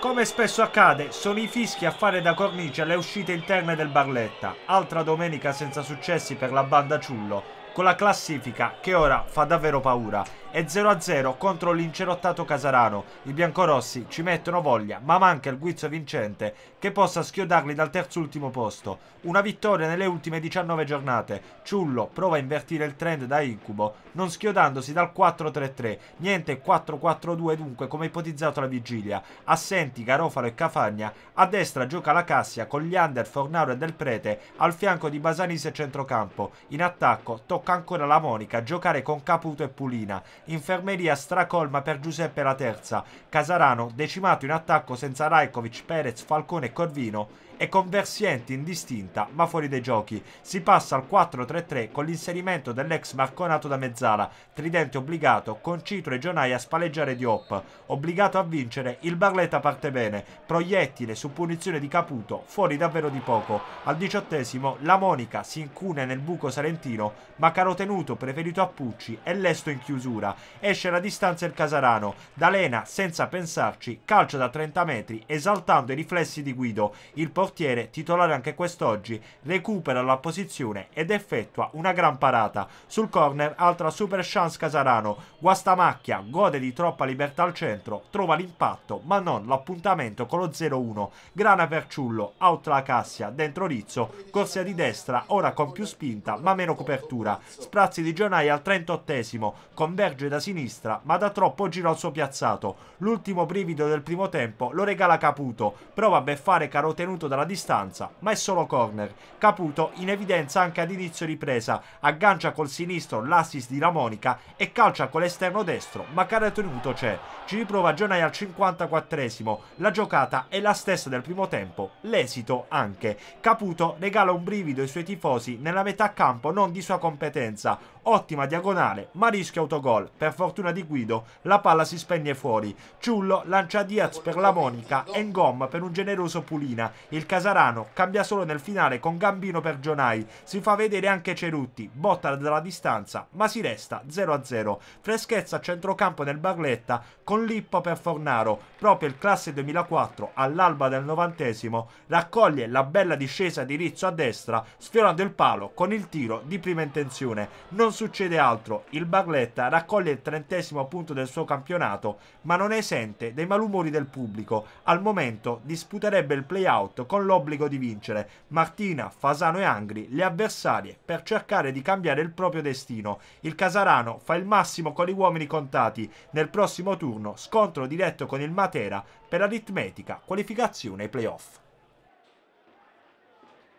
Come spesso accade, sono i fischi a fare da cornice alle uscite interne del Barletta. Altra domenica senza successi per la banda Ciullo, con la classifica che ora fa davvero paura. È 0-0 contro l'incerottato Casarano. I biancorossi ci mettono voglia, ma manca il guizzo vincente che possa schiodarli dal terzultimo posto. Una vittoria nelle ultime 19 giornate. Ciullo prova a invertire il trend da incubo, non schiodandosi dal 4-3-3. Niente 4-4-2 dunque come ipotizzato alla vigilia. Assenti Garofalo e Cafagna. A destra gioca la Cassia con gli under Fornaro e Del Prete al fianco di Basanis e centrocampo. In attacco tocca tocca ancora la Monica giocare con Caputo e Pulina. Infermeria stracolma per Giuseppe la terza. Casarano decimato in attacco senza Rajkovic, Perez, Falcone e Corvino e con Versienti indistinta ma fuori dai giochi. Si passa al 4-3-3 con l'inserimento dell'ex Marconato da mezzala, tridente obbligato, con Citro e Gionai a spalleggiare Diop. Obbligato a vincere, il Barletta parte bene, proiettile su punizione di Caputo, fuori davvero di poco. Al diciottesimo la Monica si incune nel buco salentino, ma caro tenuto preferito a Pucci e lesto in chiusura. Esce la distanza il Casarano, D'Alena senza pensarci, calcio da 30 metri, esaltando i riflessi di Guido. Il portiere, titolare anche quest'oggi, recupera la posizione ed effettua una gran parata. Sul corner, altra super chance Casarano. Guastamacchia gode di troppa libertà al centro, trova l'impatto, ma non l'appuntamento con lo 0-1. Grana per Ciullo, out la Cassia, dentro Rizzo, corsia di destra, ora con più spinta, ma meno copertura. Sprazzi di Gionai al 38esimo, converge da sinistra, ma da troppo giro al suo piazzato. L'ultimo brivido del primo tempo lo regala Caputo, prova a beffare caro tenuto dalla distanza, ma è solo corner. Caputo in evidenza anche ad inizio ripresa, aggancia col sinistro l'assist di Ramonica e calcia con l'esterno destro, ma caro tenuto c'è. Ci riprova Gionai al 54esimo, la giocata è la stessa del primo tempo, l'esito anche. Caputo regala un brivido ai suoi tifosi nella metà campo non di sua competenza, ottima diagonale, ma rischia autogol. Per fortuna di Guido, la palla si spegne fuori. Ciullo lancia Diaz per la Monica e Ngom per un generoso Pulina. Il Casarano cambia solo nel finale con Gambino per Gionai. Si fa vedere anche Cerutti, botta dalla distanza, ma si resta 0-0. Freschezza a centrocampo nel Barletta con Lippo per Fornaro. Proprio il classe 2004, all'alba del novantesimo, raccoglie la bella discesa di Rizzo a destra, sfiorando il palo con il tiro di prima intenzione. Non succede altro, il Barletta raccoglie il trentesimo punto del suo campionato, ma non è esente dai malumori del pubblico. Al momento disputerebbe il play-out con l'obbligo di vincere. Martina, Fasano e Angri, le avversarie, per cercare di cambiare il proprio destino. Il Casarano fa il massimo con gli uomini contati. Nel prossimo turno, scontro diretto con il Matera per aritmetica qualificazione ai play-off.